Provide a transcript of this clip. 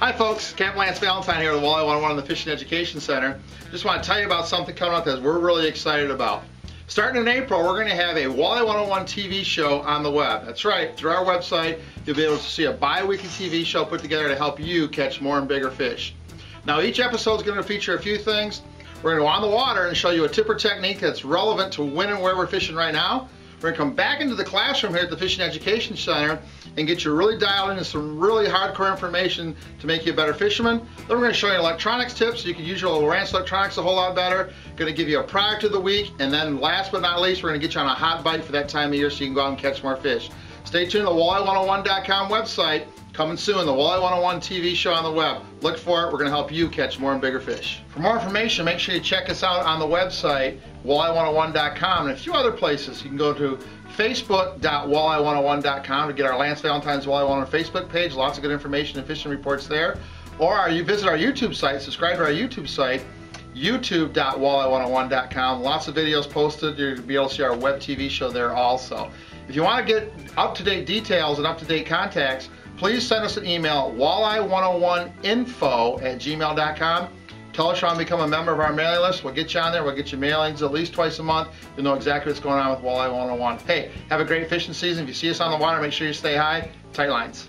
Hi folks, Captain Lance Valentine here with Walleye 101 in the Fishing Education Center. Just want to tell you about something coming up that we're really excited about. Starting in April, we're going to have a Walleye 101 TV show on the web. That's right, through our website, you'll be able to see a bi-weekly TV show put together to help you catch more and bigger fish. Now each episode is going to feature a few things. We're going to go on the water and show you a tipper technique that's relevant to when and where we're fishing right now. We're going to come back into the classroom here at the Fishing Education Center and get you really dialed into some really hardcore information to make you a better fisherman. Then we're going to show you electronics tips so you can use your Lowrance electronics a whole lot better. Going to give you a product of the week and then last but not least we're going to get you on a hot bite for that time of year so you can go out and catch more fish. Stay tuned to the walleye101.com website. Coming soon, the Walleye 101 TV show on the web. Look for it. We're going to help you catch more and bigger fish. For more information, make sure you check us out on the website, walleye101.com, and a few other places. You can go to facebook.walleye101.com to get our Lance Valentine's Walleye 101 Facebook page. Lots of good information and fishing reports there. Or you visit our YouTube site, subscribe to our YouTube site, youtube.walleye101.com. Lots of videos posted. You'll be able to see our web TV show there also. If you want to get up-to-date details and up-to-date contacts, please send us an email, walleye101info at oh gmail.com. Tell us you want to become a member of our mailing list. We'll get you on there. We'll get you mailings at least twice a month. You'll know exactly what's going on with Walleye 101. Hey, have a great fishing season. If you see us on the water, make sure you stay high. Tight lines.